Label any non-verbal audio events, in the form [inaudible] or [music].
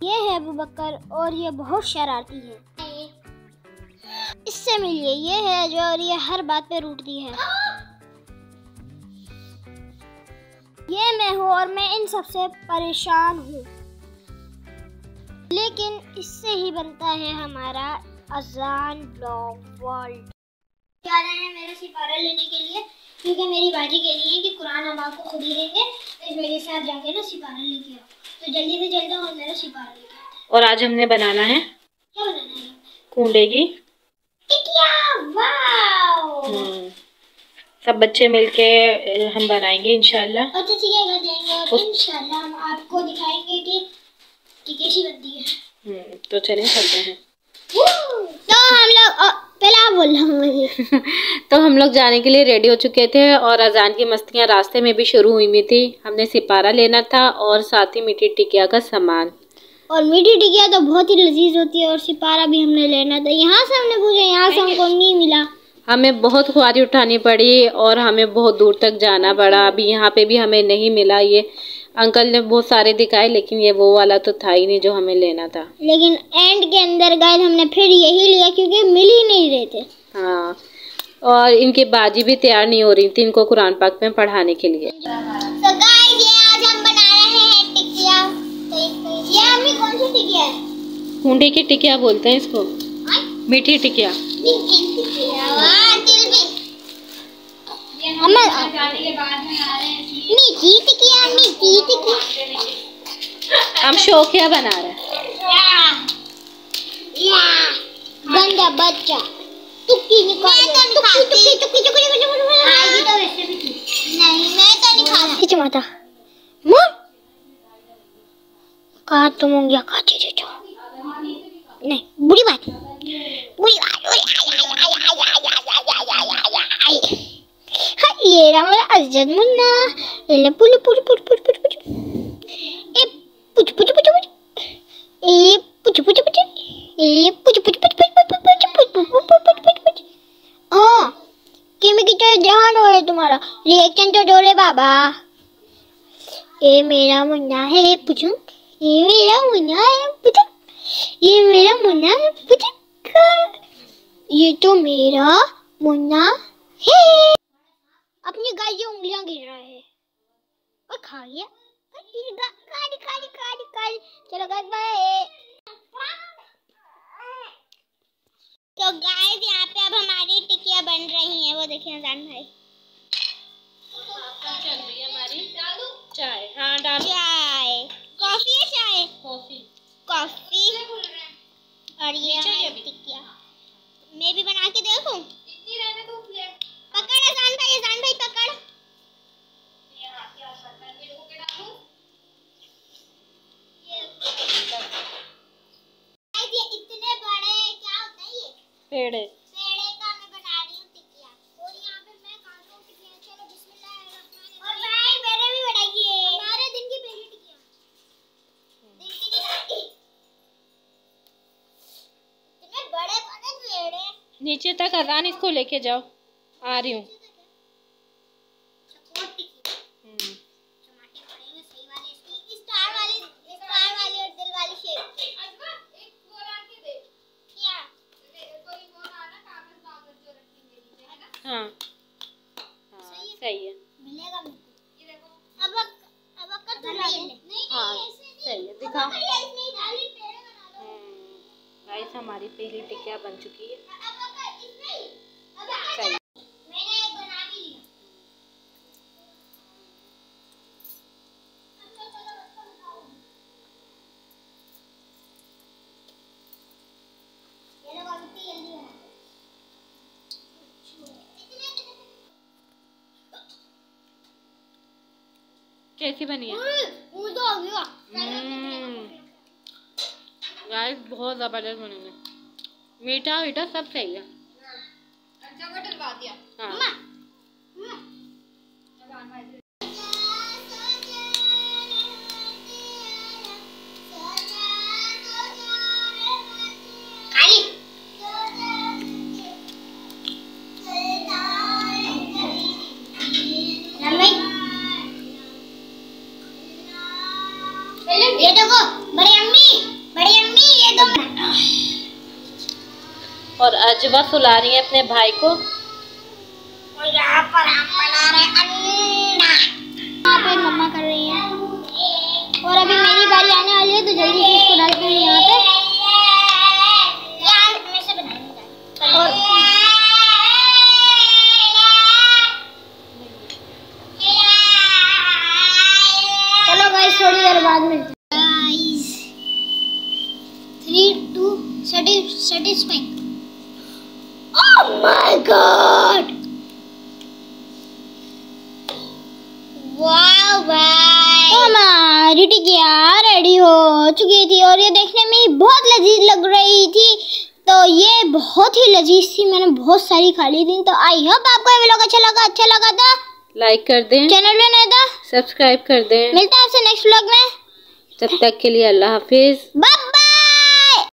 ये है अबू बकर और ये बहुत शरारती है। इससे मिलिए, ये है जो और ये हर बात पे रूठती है। ये मैं हूँ और मैं इन सबसे परेशान हूँ। लेकिन इससे ही बनता है हमारा अजान ब्लॉग वर्ल्ड। जा रहे हैं मेरे सिपारा लेने के लिए, क्योंकि मेरी बाजी कह रही है कि कुरान हम आपको खुद ही देंगे तो इस वजह से आप जाके ना सिपारा लेके आओ। तो जल्दी से जल्दी हम मेरा लेके और आज हमने बनाना है क्या बनाना है? कूंडे की हम्म, सब बच्चे मिलके हम बनाएँगे इंशाल्लाह। और चाची के घर जाएँगे और हम आपको दिखाएँगे कि कि कैसी बनती है। हम्म, तो चलें चलते हैं। तो हम लोग पहले बोल रहा हूँ मुझे [laughs] तो हम लोग जाने के लिए रेडी हो चुके थे और अजान की मस्तियाँ रास्ते में भी शुरू हुई हुई थी। हमने सिपारा लेना था और साथ ही मीठी टिकिया का सामान। और मीठी टिकिया तो बहुत ही लजीज होती है और सिपारा भी हमने लेना था। यहाँ से हमने पूछा यहाँ से हमको नहीं मिला। हमें बहुत खुआरी उठानी पड़ी और हमें बहुत दूर तक जाना पड़ा। अभी यहाँ पे भी हमें नहीं मिला ये। अंकल ने बहुत सारे दिखाए लेकिन ये वो वाला तो था ही नहीं जो हमें लेना था। लेकिन एंड के अंदर गए हमने फिर यही लिया क्योंकि मिल ही नहीं रहे थे। हाँ और इनकी बाजी भी तैयार नहीं हो रही थी इनको कुरान पाक में पढ़ाने के लिए। तो गाइस ये आज हम बना रहे हैं टिकिया। ये हमें कौन सी टिकिया है? कुंडे की टिकिया बोलते हैं इसको। मीठी टिकिया। हम नहीं जीत आ नहीं जीत हम शोखिया बना रहे गंदा बच्चा टुक्की निकाल टुक्की तो टुक्की टुक्की टुक्की टुक्की खाएगी हाँ, तो वैसे भी नहीं मैं तो नहीं खा रही चमाता मम कहा तुम होंगे? खा चीज़ नहीं बुरी बात है। हाँ, हमारा अजद मुन्ना ले पुल पुल पुल पुल पुल पुल ए पुच पुच पुच पुच ए पुच पुच पुच ए पुच पुच पुच पुच पुच पुच पुच पुच पुच पुच पुच पुच हाँ किमी की तो ध्यान हो रहा तुम्हारा रिएक्शन तो डोले बाबा ये मेरा मुन्ना है पुचू ये मेरा मुन्ना है पुचक ये मेरा मुन्ना है पुचक ये तो मेरा मुन्ना है अपनी गाय की उंगलियाँ गिर रहा है। और खा गया काली काली काली काली काली चलो गाइस बाय तो गाइस यहाँ पे अब हमारी टिकिया बन रही हैं। वो देखिए जान भाई। चल रही है हमारी। चाय। हाँ डाल। चाय। कॉफ़ी है चाय? कॉफ़ी। कॉफ़ी। और ये ही। टिकिया। मैं भी बना के देखूँ? नीचे तक अजान इसको लेके जाओ। आ रही हूँ। हाँ। हाँ। सही है। मिलेगा मेरे को। अब अब अब तो नहीं नहीं हाँ सही है। दिखाओ। गाइस हमारी पहली टिकिया बन चुकी है अब अब इसमें ही अब सही मैंने एक बना भी लिया ये लोग अभी जल्दी बना कैसी बनी है? तो गाइस बहुत ज़बरदस्त बनी है। मीठा मीठा सब सही है। हाँ। और सुला रही है अपने भाई को। और यहाँ पर हम बना रहे हैं अंडा यहाँ पे मम्मा कर रही हैं। और अभी मेरी बारी आने वाली है तो जल्दी से इसको डालते हैं यहाँ पे। यार मैं से बनाऊँगा और चलो गाइस थोड़ी देर बाद मिलते हैं। Guys three two satisfying oh my god वाह भाई हमारी टिकिया रेडी हो चुकी थी और ये देखने में बहुत लजीज लग रही थी तो ये बहुत ही लजीज थी मैंने बहुत सारी खा ली थी तो आई होप आपको ये व्लॉग अच्छा लगा अच्छा लगा तो लाइक कर दें चैनल में नया था सब्सक्राइब कर दें मिलते हैं आपसे नेक्स्ट व्लॉग में तब तक के लिए अल्लाह हाफिज बाय